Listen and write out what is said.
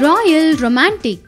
Royal Romantic